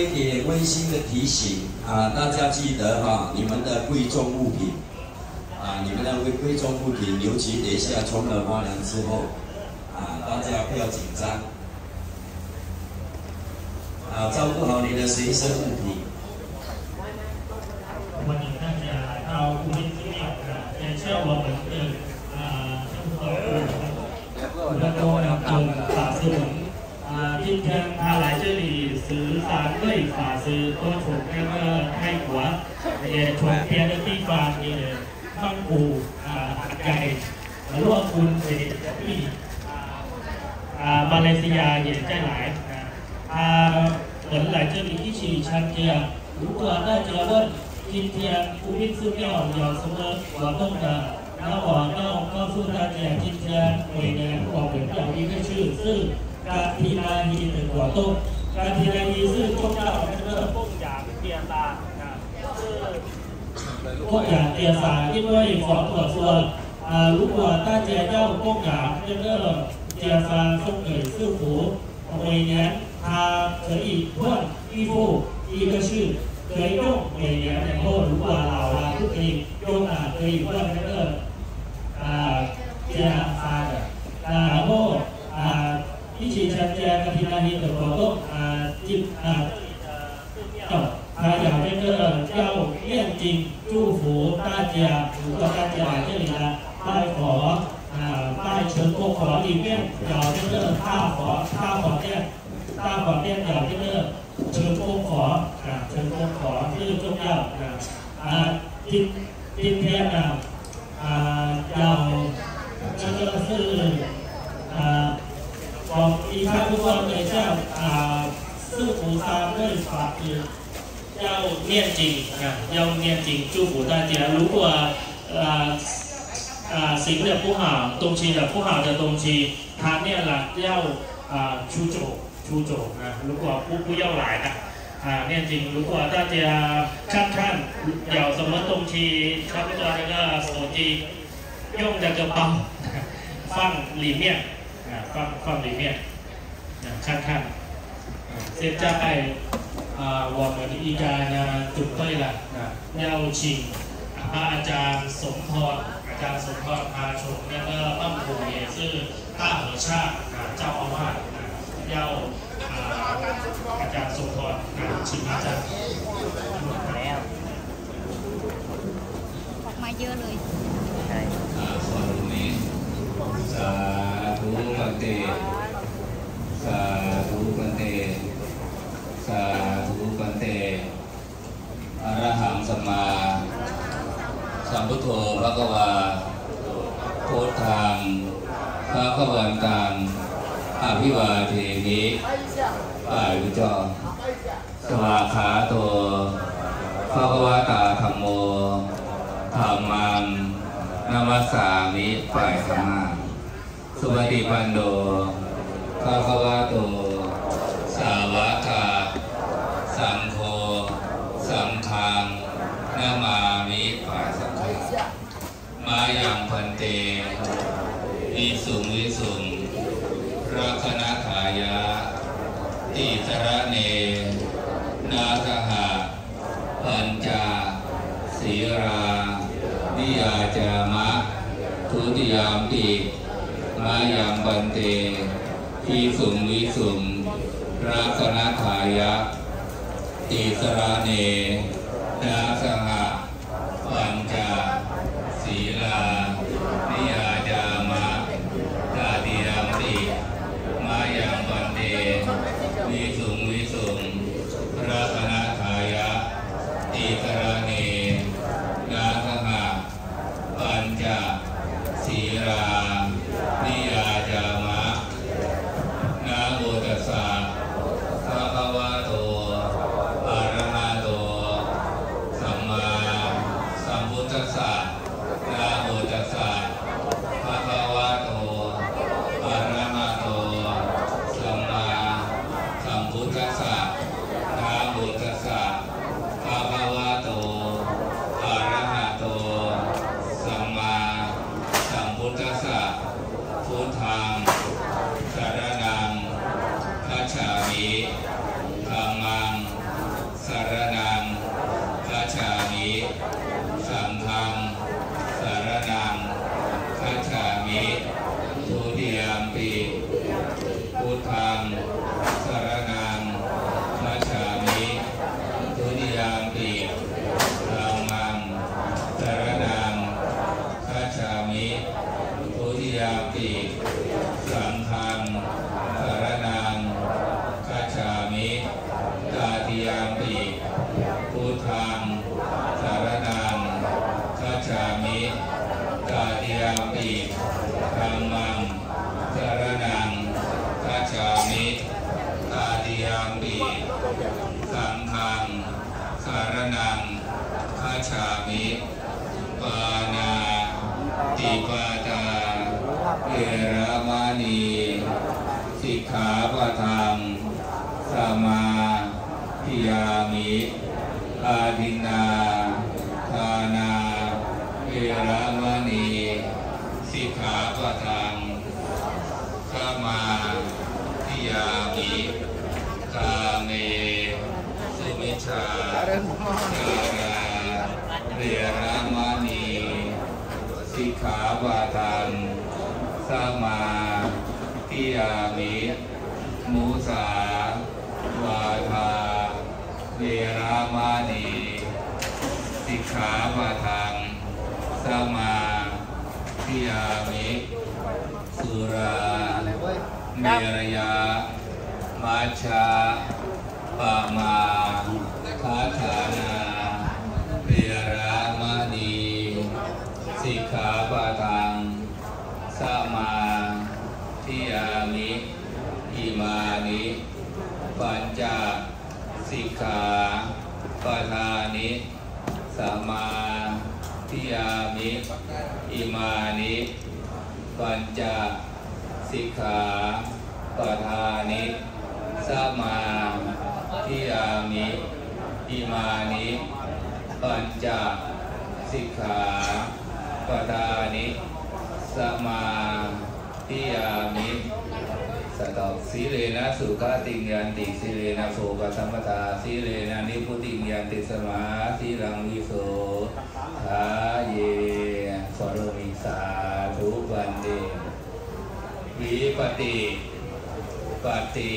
一点温馨的提醒啊，大家记得哈、你们的贵重物品啊，你们的贵贵重物品，尤其等一下冲了花凉之后啊，大家不要紧张啊，照顾好你的随身物品。今天他来 สื่อสารด้วยฝ่าสื่อตัวถูกแล้วก็ให้หัวเอชงเพียรที่ฟาร์มนี่เลยบ้างปูไก่ร่วมคุณเศรษฐีมาเลเซียเย็นใจหลายผลหลายเจ้าหญิงที่ฉีชันเทียรู้ตัวได้เจอเรื่องกินเทียอุบิสุเกี่ยวเดียวสมรสหัวต้นกาแล้วหัวก็ก็สู้ตาเทียกินเทียหน่วยงานของเหมือนอย่างมีชื่อซึ่งการทีนาฮีหนึ่งหัวต้น การทีไรมีซื่อพวกเจ้าเริ่มพวกอยากเตียนตาพวกอยากเตียนสาที่ด้วยสองตัวส่วนรู้ว่าต้าเจเจ้าพวกอยากเริ่มเจียสาส่งเงินซื้อหูเอาไปเนี้ยทาเฉยอีกพวกอีฟูอีกชื่อเคยยกเมียในโลกรู้ว่าเราทุกทียกอ่าเคยเพื่อนเริ่มอ่เจียนสาอ่าโมอ่าที่ชีชัดเจียกับพินานีเติบโต 寺庙，还有那个要念经祝福大家，如果大家来这里来拜佛啊拜成功佛里面有那个大佛大佛殿。大法殿有这个成功佛啊，成功佛是重要的啊。今今天呢啊要这个是啊，我一看不说等一下啊， 四菩萨为法师要念经啊，要念经祝福大家。如果啊啊行的不好，东西的不好的东西，他念了要啊出走。出走啊！如果不不要来的啊，念经。如果大家看看有什么东西，差不多那个手机用那个包放里面啊，放放里面啊，看看。 啊现在啊，我们一家呢准备了啊，要请พระอาจารย์สมพรอาจารย์สมพรพาชมแล้วก็ป้าผู也是大和尚啊เจ้าอาวาส啊要啊อาจารย์สมพรอ่า请อาจารย์ ออกมาเยอะเลย อ่าขอตรงนี้สาธุกันเต สาธุกันเต สาธุกันเตอรหังสัมมาสัมพุทโธพระกวาโพธังพระกวันตังอภิวาเทมิอายุจอสวาขาโตพระกวาตาธรรมโมธรรมังนามัสสามิฝ่ายธรรมะสุปฏิปันโด ภาควะโต สาวกาสังโฆ สังฆังนามามิป่าสังฆมาอย่างพันเตมีสุงวิสุงรักนะขายะติสระเน นาสหะปัญจาศีรานิยาจามะทุติยามติมาอย่างพันเต ทีสุงวิสุงรัตนาขายะ ติสราเนนาสหะปัญจา มาธิยามิอาทินาทานาเอรามานีสิกขาปะทังสมาธิยามิกาเมสุมิชาจาราเอรามานีสิกขาปะทังสมาธิยามิมุสา วาทาเวรามานีสิกขาปะทังสมาธิยามิสุราเมรยามัชาปามาคาถานาเวรามานีสิกขาปะทังสมาธิยามิอิมานิ ปัญจสิกขาปทานิสมาธิยามิอิมานิปัญจสิกขาปทานิสมาธิยามิอิมานิปัญจสิกขาปทานิสมาธิยามิ สตอกสีเลนะสุขติงยันติสีเลนะโสกสัมปทาสีเลนะนิพุติงยันติสมาธิรังวิโสทาเยสรมิสาธุวันเดวิปติปฏิ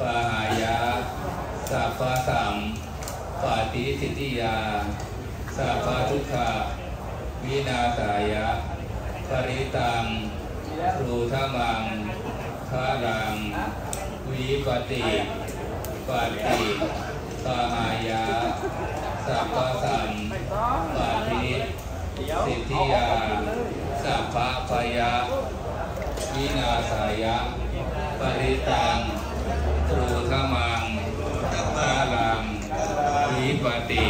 ปหายะสัพพะสัมปฏิสิทธิยาสัพพะทุกขะวินาศายะปริตังรูธมัง คารัง วิปติปฏิปหายะสัพพสัมปฏิสิทธิยาสัพพะพยะวินาศายะปริตังรูธมังคารังวิปติ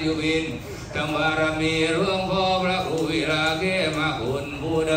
ติวินธรรมารมีหลวงพ่อพระครูวิราเกมาคุณผู้ใด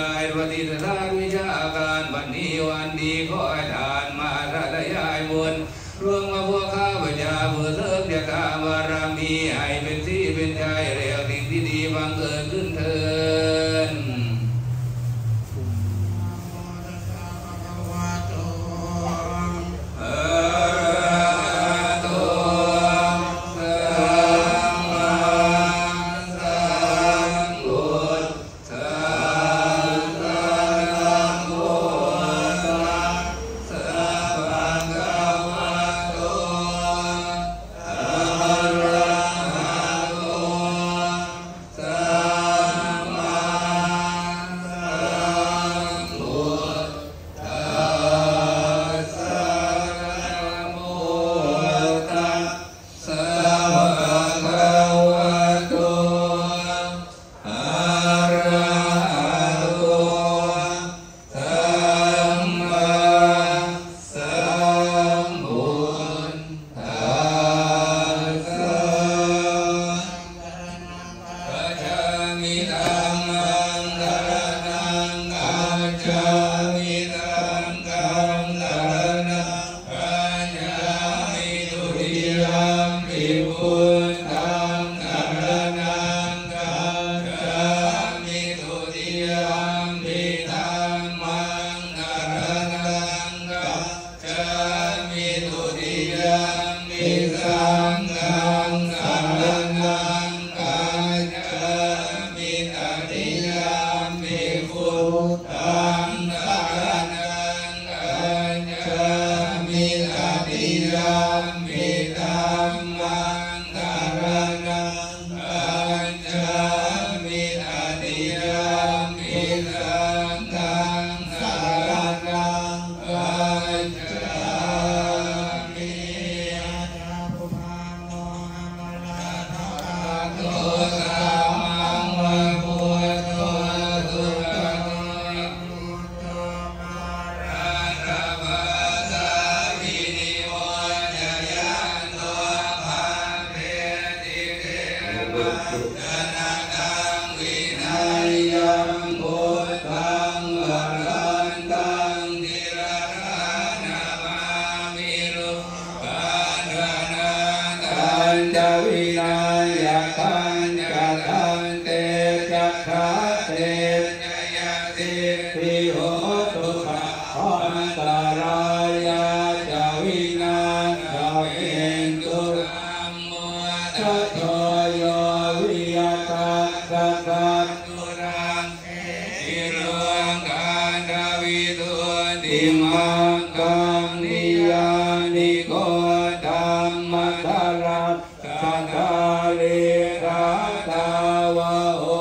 와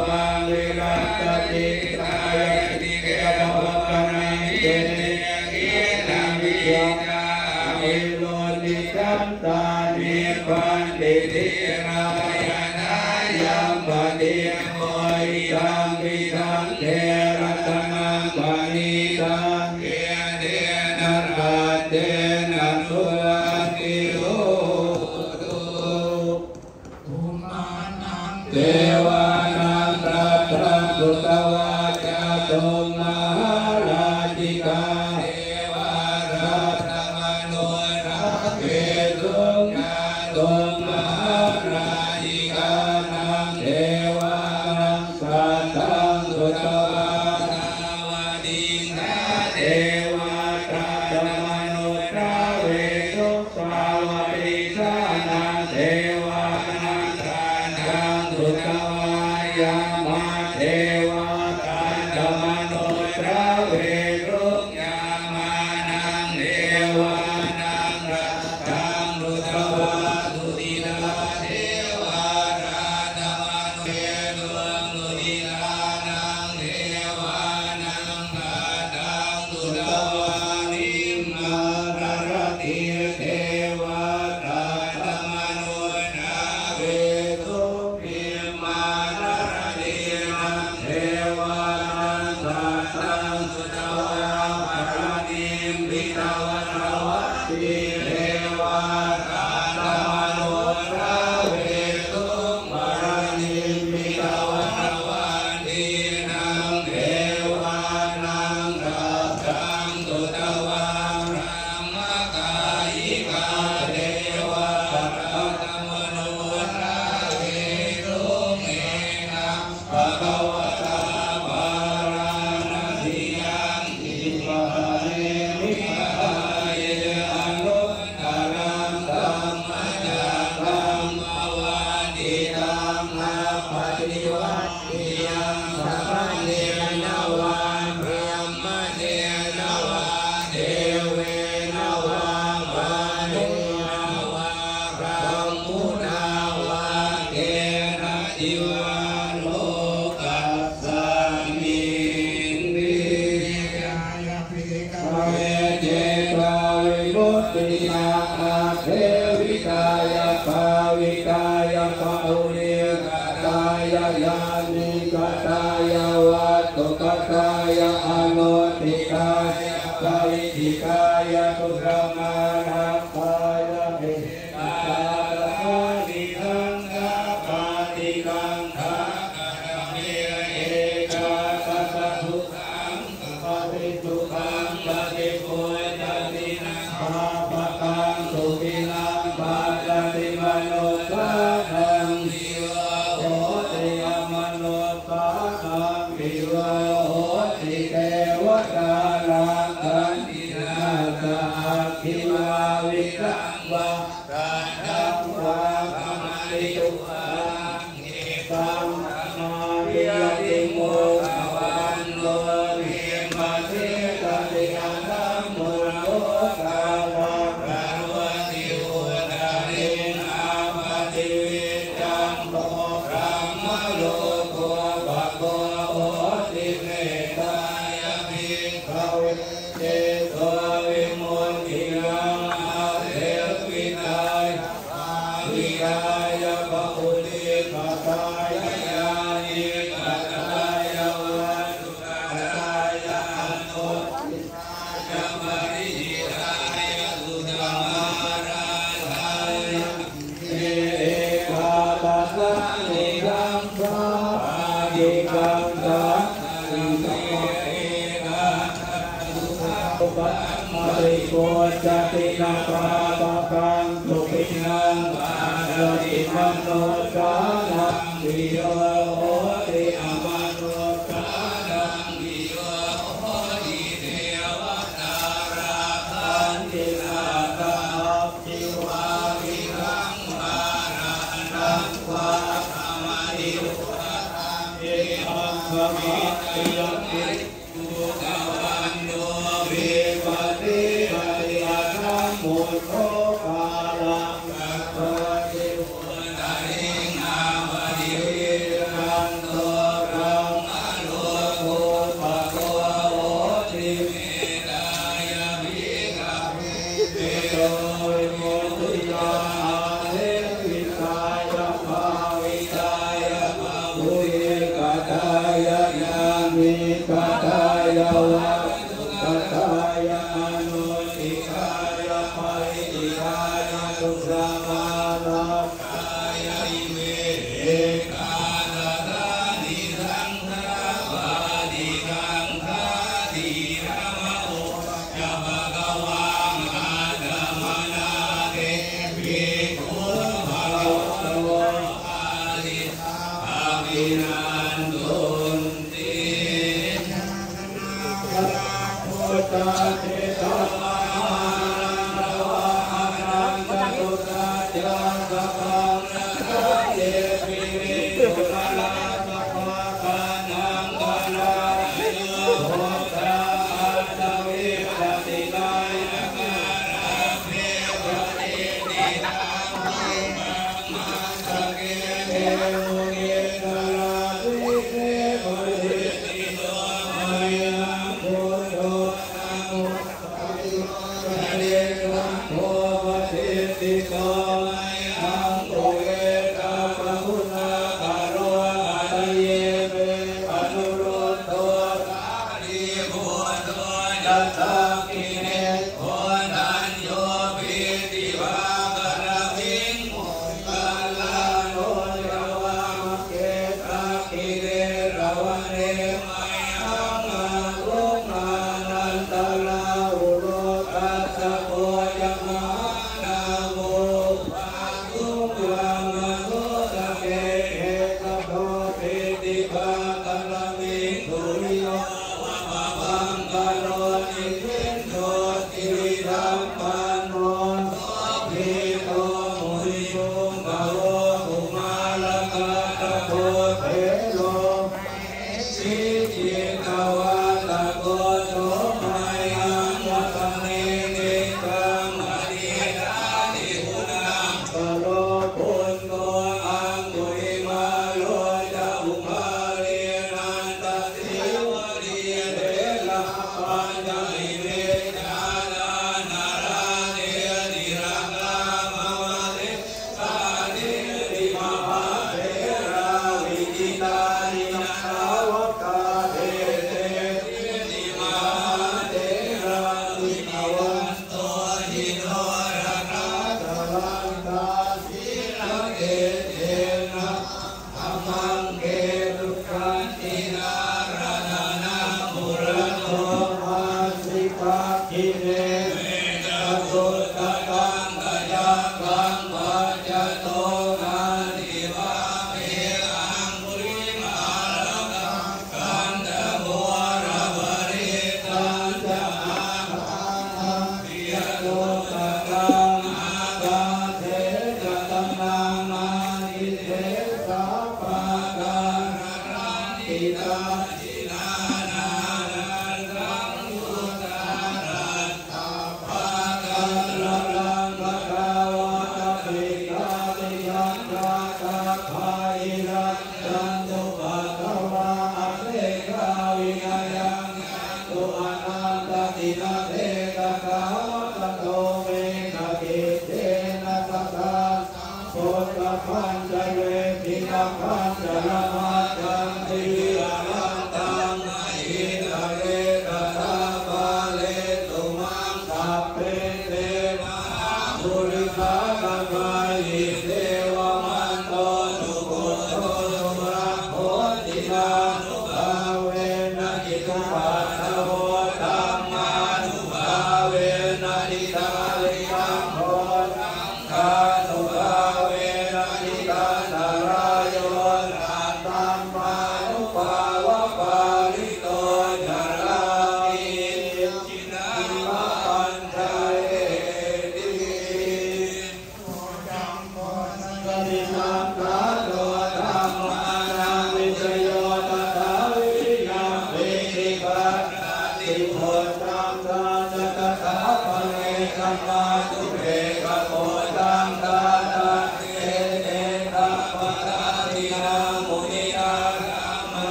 Amen. be. โนกานังวิโย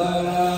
ปั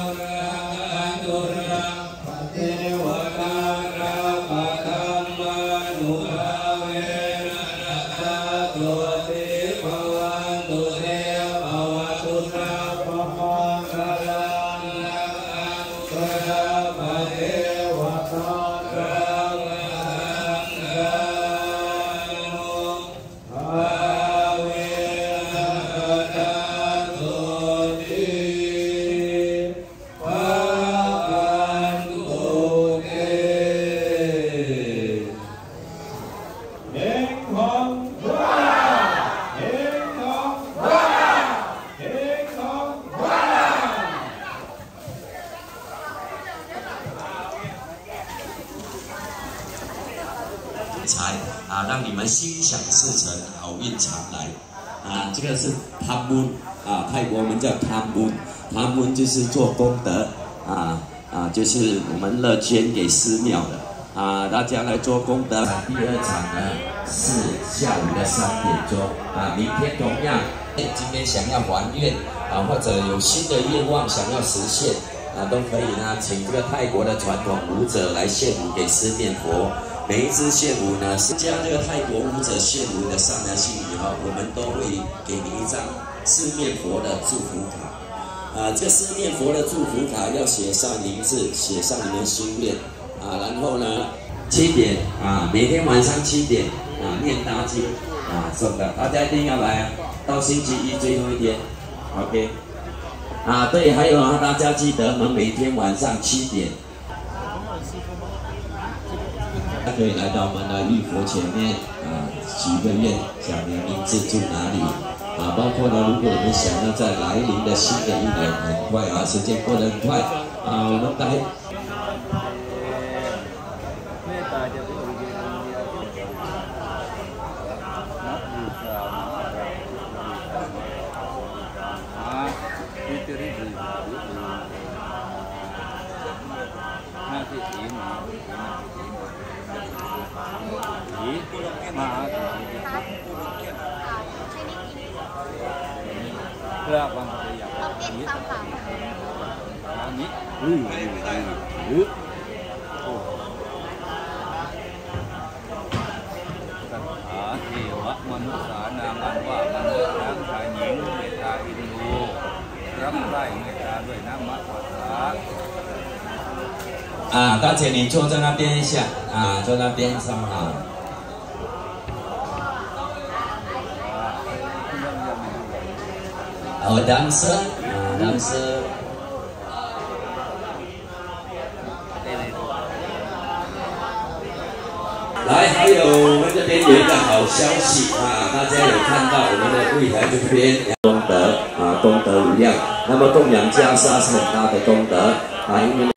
泰国我们叫贪 mun，贪 mun 就是做功德啊啊，就是我们乐捐给寺庙的啊，大家来做功德。第二场呢是下午的三点钟啊，明天同样，今天想要还愿啊，或者有新的愿望想要实现啊，都可以呢，请这个泰国的传统舞者来献舞给四面佛。每一支献舞呢，是将这个泰国舞者献舞的上梁信以后，我们都会给你一张四面佛的祝福卡。啊，这四面佛的祝福卡要写上名字，写上你们心愿。啊，然后呢，七点啊，每天晚上七点啊，念大经啊，送的，大家一定要来啊，到星期一最后一天，OK。啊，对，还有啊，大家记得我们每天晚上七点。可以来到我们的玉佛前面啊，许个愿，想你名字住哪里啊？包括呢，如果你们想要在来临的新的一年很快啊，时间过得很快啊，我们 来。啊，大姐，你坐在那边一下啊，坐那边上啊。 哦，dancer 啊，dancer。来，还有我们这边有一个好消息啊，大家有看到我们的柜台这边功德啊，功德无量。那么供养袈裟是很大的功德啊，因为。